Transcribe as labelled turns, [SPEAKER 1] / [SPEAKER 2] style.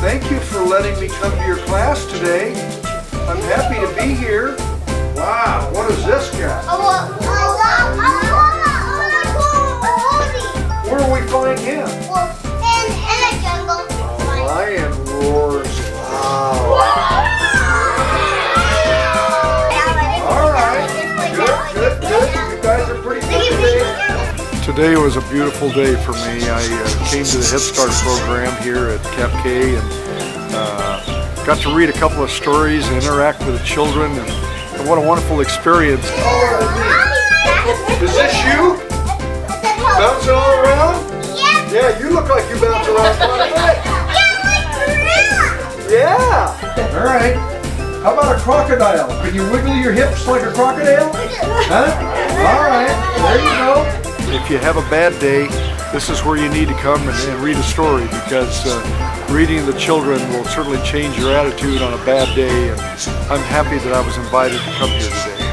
[SPEAKER 1] letting me come to your class today. I'm happy to be here. Wow, what is this guy? Where do we find him? Today. Today was a beautiful day for me. I uh, came to the Head Start program here at Cap K and uh, got to read a couple of stories and interact with the children. And, and what a wonderful experience. Is this you? Bouncing all around? Yeah, you look like you bounce around quite a bit. Yeah. All right. How about a crocodile? Can you wiggle your hips like a crocodile? Huh? If you have a bad day, this is where you need to come and, and read a story because uh, reading the children will certainly change your attitude on a bad day. And I'm happy that I was invited to come here today.